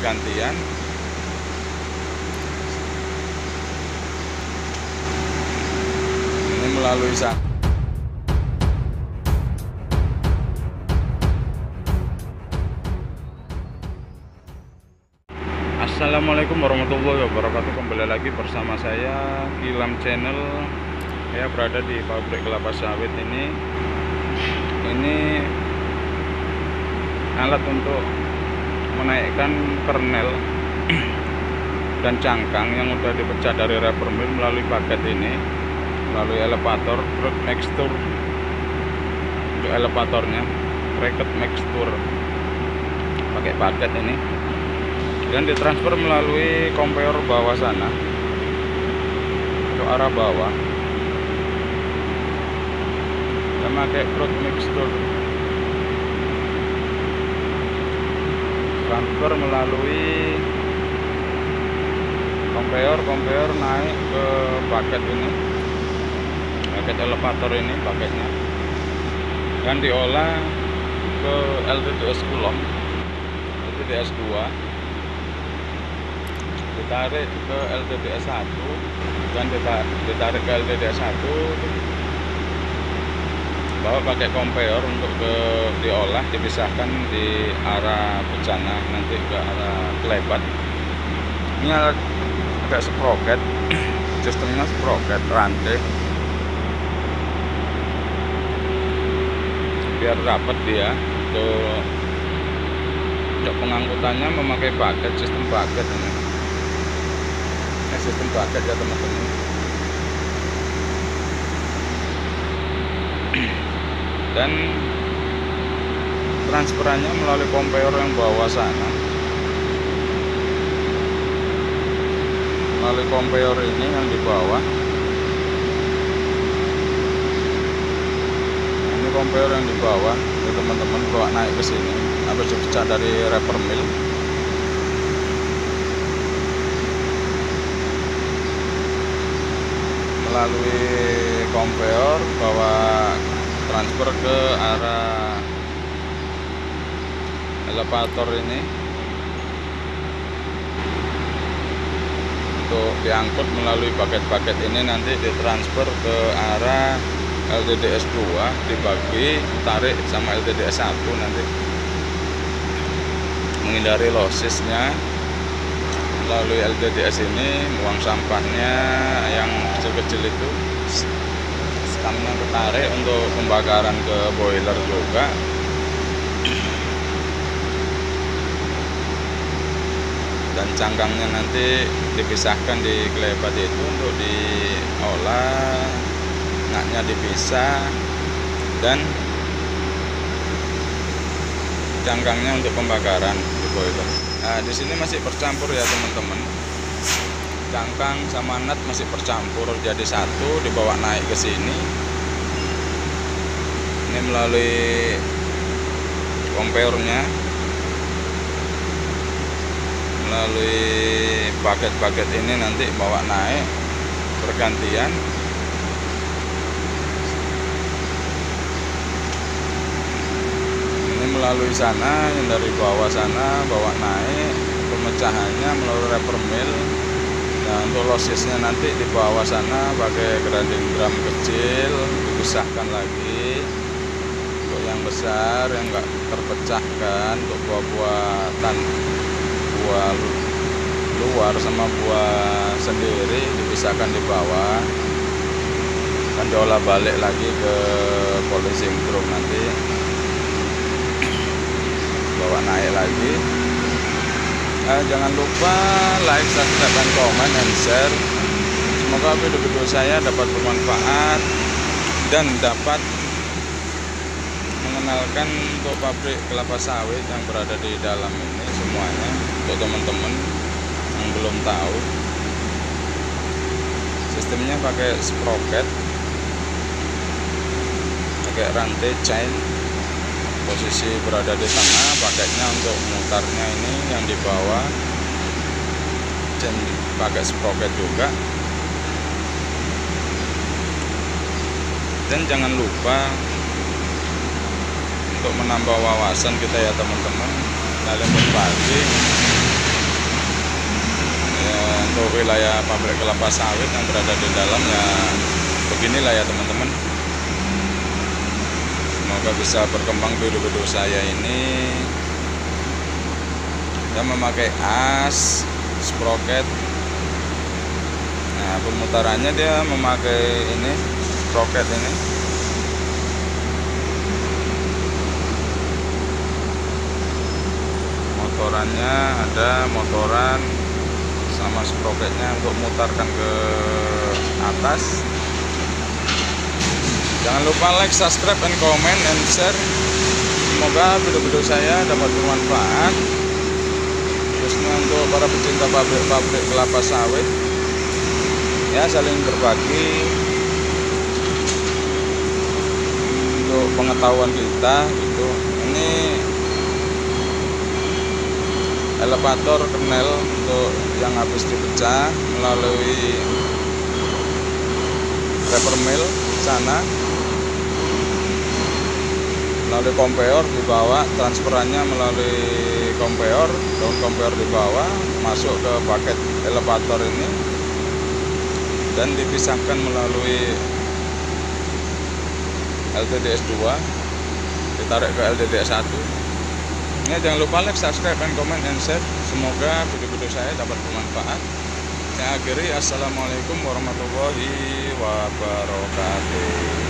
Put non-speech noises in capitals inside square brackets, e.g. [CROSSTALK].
bergantian ini melalui sana Assalamualaikum warahmatullahi wabarakatuh. Kembali lagi bersama saya Gilam Channel. Ya berada di pabrik kelapa sawit ini. Ini Alat untuk Menaikkan kernel [CLEARS THROAT] Dan cangkang yang sudah dipecah dari rubber mill Melalui paket ini Melalui elevator Brut mixture. Untuk elevatornya Bracket mixture. Pakai paket ini. Dan ditransfer melalui kompeor bawah sana. Ke arah bawah. Kita pakai fruit mixture transfer melalui kompeor kompeor naik ke paket ini. Paket elevator ini paketnya. Dan diolah ke LTDS Kulom LTDS 2 ditarik ke LTDS 1 dan ditarik ke LTDS 1 bawa pakai kompeor untuk ke diolah dipisahkan di arah bencana nanti ke arah kelebat. Ini agak sprocket [CLEARS THROAT] sistemnya sprocket rantai. Biar dapat dia untuk untuk pengangkutannya memakai paket sistem paket ini sistem paket ya teman-teman [CLEARS THROAT] dan transferannya melalui kompeor yang bawah sana. Melalui kompeor ini yang di bawah. Ini kompeor yang di bawah. Ini teman-teman bawa naik ke sini. Habis dipecah dari reper mill. Melalui kompeor bawa transfer ke arah elevator ini. Untuk diangkut melalui paket-paket ini nanti ditransfer ke arah LTDS 2 dibagi tarik sama LTDS 1 nanti. Menghindari losisnya. Melalui LDDS ini buang sampahnya yang kecil-kecil itu sekarang ketarik untuk pembakaran ke boiler juga dan cangkangnya nanti dipisahkan di kelebat itu untuk diolah naknya dipisah dan cangkangnya untuk pembakaran di boiler Nah, di sini masih bercampur ya teman-teman. Cangkang sama nut masih bercampur jadi satu dibawa naik ke sini. Ini melalui kompeornya. Melalui paket-paket ini nanti bawa naik bergantian. melalui sana yang dari bawah sana bawa naik pemecahannya melalui reper nah untuk losisnya nanti di bawah sana pakai grinding drum kecil dipisahkan lagi. Untuk yang besar yang enggak terpecahkan untuk buah-buah tan buah luar sama buah sendiri dipisahkan di bawah. Dan diolah balik lagi ke polishing drum nanti. Bawa naik lagi eh, jangan lupa like subscribe dan komen dan share. Semoga video-video saya dapat bermanfaat dan dapat mengenalkan untuk pabrik kelapa sawit yang berada di dalam ini semuanya. Untuk teman-teman yang belum tahu sistemnya pakai sprocket pakai rantai chain posisi berada di tengah paketnya untuk mutarnya ini yang di bawah. Dan pakai sprocket juga. Dan jangan lupa untuk menambah wawasan kita ya teman-teman. Saling berbagi ya, untuk wilayah pabrik kelapa sawit yang berada di dalam ya beginilah ya teman-teman semoga bisa berkembang biru-biru saya ini. Dan memakai as sprocket. Nah pemutarannya dia memakai ini sprocket ini. Motorannya ada motoran sama sprocketnya untuk mutarkan ke atas jangan lupa like subscribe and comment and share. Semoga video-video saya dapat bermanfaat. Khususnya untuk para pecinta pabrik-pabrik kelapa sawit. Ya saling berbagi. Untuk pengetahuan kita gitu. Ini elevator knel untuk yang habis dipecah melalui reper mill sana melalui kompeor dibawa transferannya melalui kompeor daun kompeor dibawa masuk ke paket elevator ini dan dipisahkan melalui LTDS 2 ditarik ke LTDS 1 Ya, jangan lupa like, subscribe, dan komen, and share. Semoga video-video saya dapat bermanfaat. Saya akhiri. Assalamualaikum warahmatullahi wabarakatuh.